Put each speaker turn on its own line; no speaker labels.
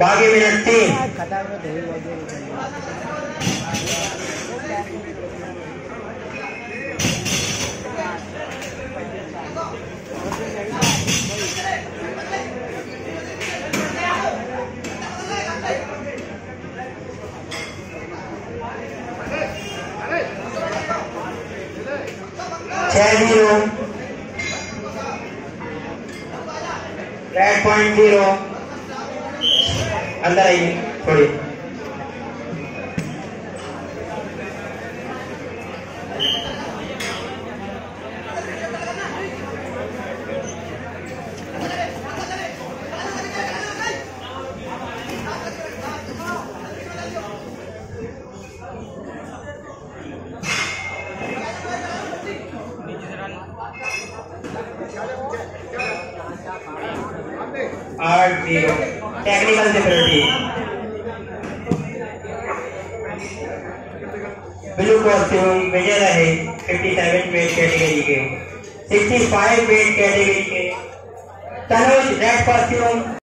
बाकी मिनट तीन। छह ज़ीरो रेड पॉइंट ज़ीरो अंदर आइए थोड़ी आठ zero technical difficulty blue costume Vijay रहे 57 वेट कैटेगरी के 65 वेट कैटेगरी के तनुज रेड कॉस्ट्यूम